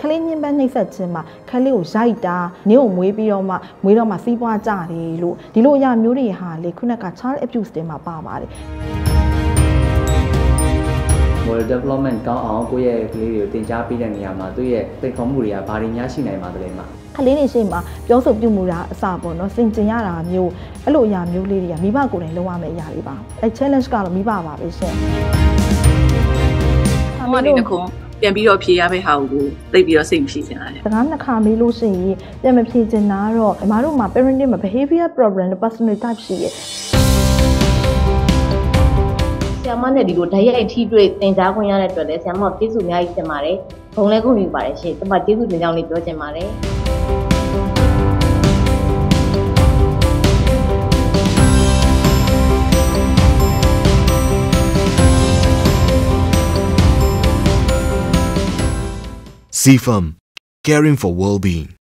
ခလေးညှင်းပန်းနှိပ်စက်ခြင်းမှာခလေးကိုရိုက်တာနင်းကိုမွေးပြီးတော့မှမွေးတော့မှစီးပွားကြတယ်လို့ဒီလိုအရာမျိုးတွေဟာလေခုနက child abuse တွေမှာပါပါတယ် model development ကောင်းအောင်ကိုယ့်ရဲ့ကလေးတွေကိုတင် जा ပေးတဲ့နေရာမှာသူ့ရဲ့သိခေါ်မှုတွေကဘာတွေများရှိနိုင်ပါသလဲမှာခလေးတွေရှိမှပြောဆိုပြုမှုတာအစပေါ့နော်စင်ကျင်ရတာမျိုးအဲ့လိုအရာမျိုးလေးတွေကမိဘကိုယ်တိုင်လုပ်ရမယ့်အရာတွေပါအဲ challenge ကတော့မိဘပါပဲရှင်အမလေးတစ်ခု ပြန်ပြီးတော့ဖြေရမယ့်ဟာကိုသိပြီးတော့စိတ်မရှိချင်တာလေစကားနှစ်ခါမေးလို့ရှိရင်ပြန်မဖြေချင်တာကတော့အမတို့မှာ parenting မှာ behavior problem နဲ့ personality type ရှိရဲ့ဆရာမနဲ့ဒီလိုဓာတ်ရိုက်ထိတွေ့သင်ကြားခွင့်ရတဲ့အတွက်လည်းဆရာမကျေးဇူးအများကြီးတင်ပါတယ်။ဘုံလည်းခုပြုပါတယ်ရှင်။ဒီမှာကျေးဇူးတင်ကြောင်းလေးပြောချင်ပါတယ်။ CFAM, caring for well-being.